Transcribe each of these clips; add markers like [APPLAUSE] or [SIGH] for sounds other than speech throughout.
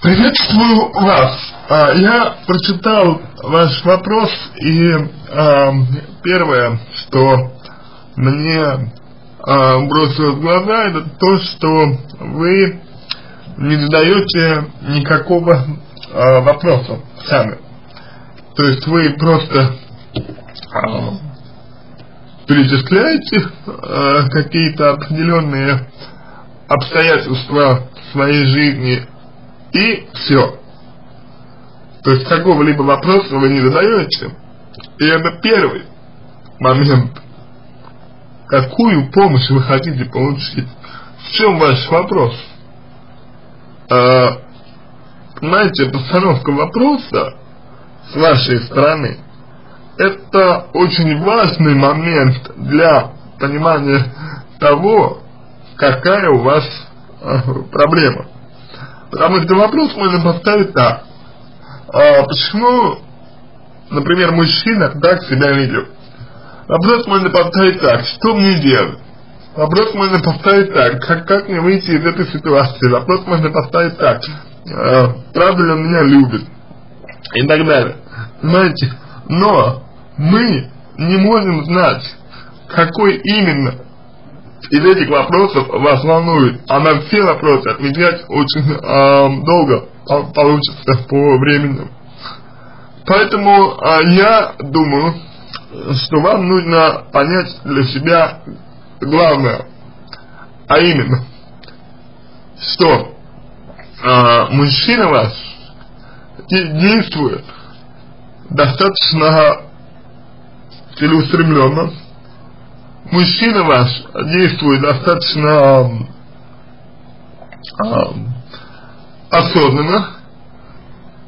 Приветствую вас. А, я прочитал ваш вопрос и а, первое, что мне а, бросилось в глаза, это то, что вы не задаете никакого вопроса сами. То есть вы просто перечисляете какие-то определенные обстоятельства своей жизни и все. То есть какого-либо вопроса вы не задаете. И это первый момент. Какую помощь вы хотите получить? В чем ваш вопрос? А, понимаете, постановка вопроса с вашей стороны это очень важный момент для понимания того, какая у вас э, проблема. Потому что вопрос можно поставить так. А почему, например, мужчина так себя ведет? Вопрос можно поставить так, что мне делать? Вопрос можно поставить так, как, как мне выйти из этой ситуации? Вопрос можно поставить так, э, правда ли он меня любит? И так далее. Понимаете? Но мы не можем знать, какой именно из этих вопросов вас волнует, а на все вопросы отвечать очень э, долго получится по времени. Поэтому э, я думаю, что вам нужно понять для себя главное, а именно, что э, мужчина ваш действует достаточно целеустремленно, мужчина ваш действует достаточно э, осознанно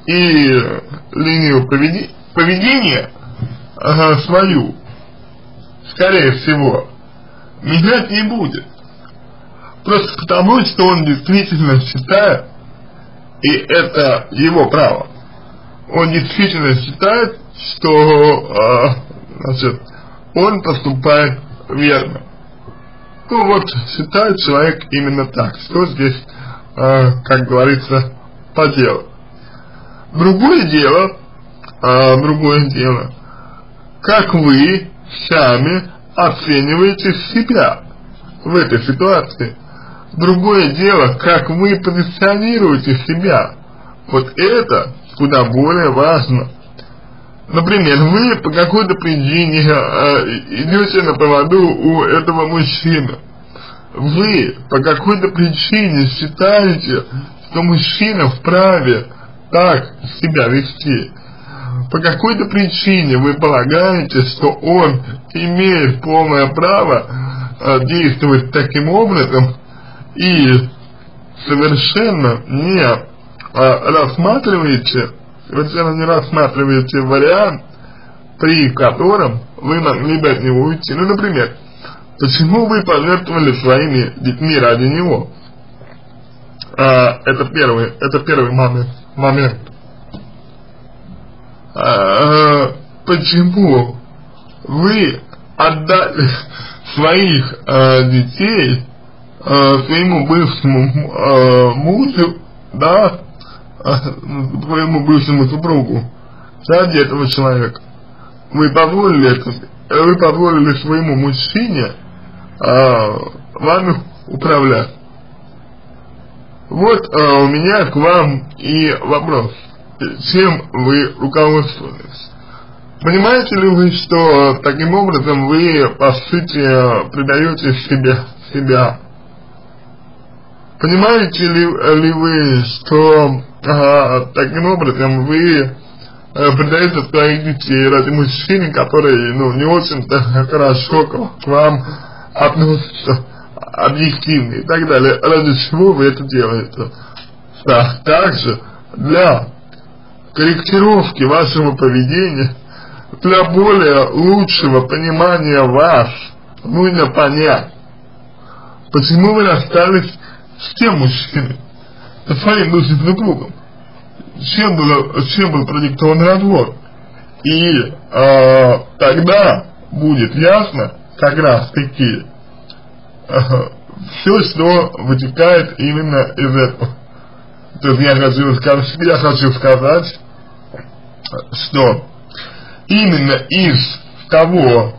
и линию поведения, поведения э, свою, скорее всего, менять не будет. Просто потому, что он действительно считает, и это его право, он действительно считает, что э, значит, он поступает верно. Ну вот, считает человек именно так. Что здесь, э, как говорится, поделать. Другое дело, э, другое дело, как вы сами оцениваете себя в этой ситуации. Другое дело, как вы позиционируете себя. Вот это куда более важно. Например, вы по какой-то причине э, идете на поводу у этого мужчины. Вы по какой-то причине считаете, что мужчина вправе так себя вести. По какой-то причине вы полагаете, что он имеет полное право э, действовать таким образом и совершенно не э, рассматриваете совершенно не рассматриваете вариант, при котором вы могли бы от него уйти. Ну, например, почему вы пожертвовали своими детьми ради него? А, это первый, это первый момент. момент. А, почему вы отдали [LAUGHS] своих а, детей а, своему бывшему а, мужу, да, твоему бывшему супругу ради этого человека. Вы позволили вы позволили своему мужчине а, вами управлять. Вот а, у меня к вам и вопрос. Чем вы руководствуетесь? Понимаете ли вы, что таким образом вы, по сути, предаете себе, себя? Понимаете ли, ли вы, что а, таким образом вы э, предаете своих детей ради мужчины, который, ну, не очень-то хорошо к вам относится, объективно и так далее. Ради чего вы это делаете? Да, также для корректировки вашего поведения, для более лучшего понимания вас, нужно понять, почему вы расстались с тем мужчиной, своим бывшим супругом. Чем, было, чем был продиктован развод. И э, тогда будет ясно, как раз таки, э, все, что вытекает именно из этого. то есть я хочу сказать, я хочу сказать, что именно из того,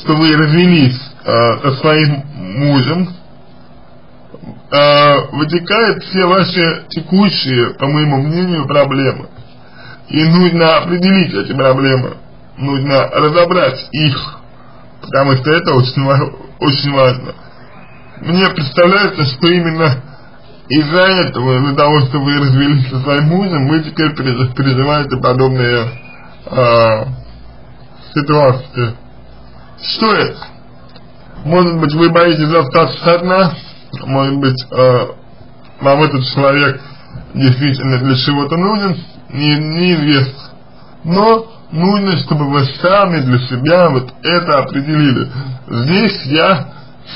что вы развелись э, со своим мужем, вытекают все ваши текущие, по моему мнению, проблемы. И нужно определить эти проблемы, нужно разобрать их, потому что это очень, очень важно. Мне представляется, что именно из-за этого, из-за того, что вы развелись со своим мужем, вы теперь переживаете подобные э, ситуации. Что это? Может быть, вы боитесь остаться одна, может быть, э, вам этот человек действительно для чего-то нужен, не, неизвестно. Но нужно, чтобы вы сами для себя вот это определили. Здесь я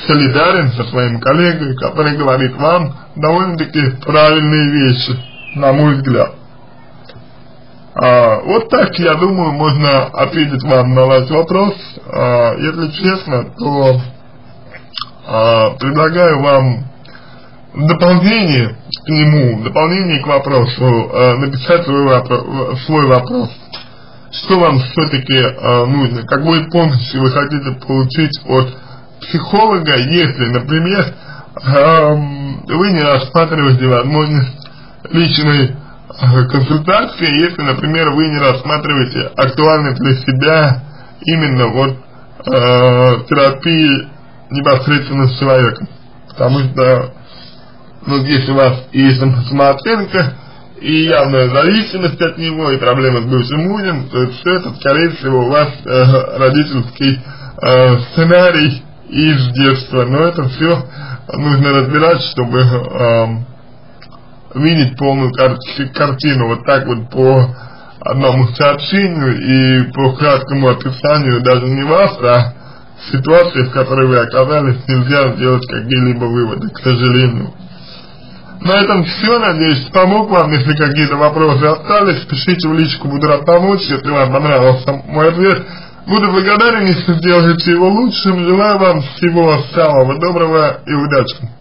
солидарен со своим коллегой, который говорит вам довольно-таки правильные вещи, на мой взгляд. А, вот так, я думаю, можно ответить вам на ваш вопрос. А, если честно, то предлагаю вам дополнение к нему, дополнение к вопросу, а, написать свой вопрос, свой вопрос. Что вам все-таки а, нужно? Какую помощь вы хотите получить от психолога, если, например, а, вы не рассматриваете возможность личной консультации, если, например, вы не рассматриваете актуальной для себя именно вот э, терапии непосредственно с человеком. Потому что, ну, если у вас есть самооценка и явная зависимость от него, и проблемы с бывшим мужем, то все это, скорее всего, у вас э, родительский э, сценарий из детства. Но это все нужно разбирать, чтобы э, видеть полную кар картину. Вот так вот по одному сообщению и по краткому описанию даже не вас, а ситуации, в которой вы оказались, нельзя сделать какие-либо выводы, к сожалению. На этом все, надеюсь, помог вам, если какие-то вопросы остались, пишите в личку, буду рад помочь, если вам понравился мой ответ. Буду благодарен, если сделаете его лучшим, желаю вам всего самого доброго и удачи.